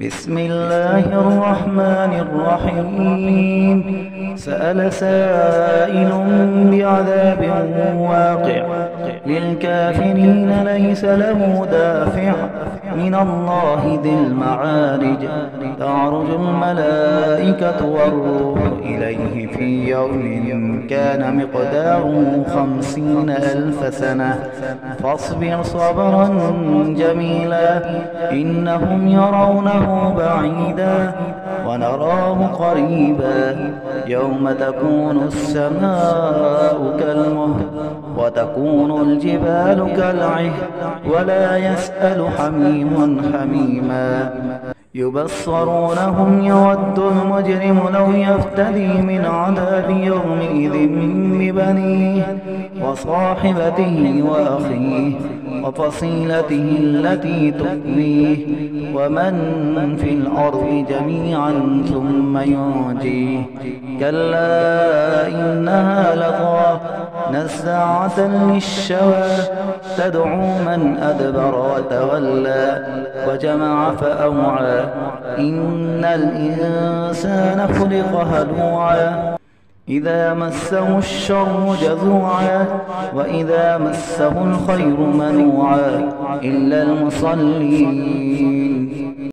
بسم الله الرحمن الرحيم. سأل سائل بعذاب واقع. للكافرين ليس له دافع. من الله ذي المعارج. تعرج الملائكة والروح إليه في يوم كان مقداره خمسين ألف سنة. فاصبر صبرا جميلا إنهم يرونه بعيدا ونراه قريبا. يوم تكون السماء وتكون الجبال كالعهن ولا يسأل حميم حميما. يبصرونهم يود المجرم لو يفتدي من عذاب يومئذ ببنيه وصاحبته وأخيه وفصيلته التي تؤويه ومن في الأرض جميعا ثم ينجيه. كلا إنها لظى نزاعة للشوى تدعو من أدبر وتولى وجمع فأوعى إن الإنسان خلق هلوعا إذا مسه الشر جزوعا وإذا مسه الخير منوعا إلا المصلين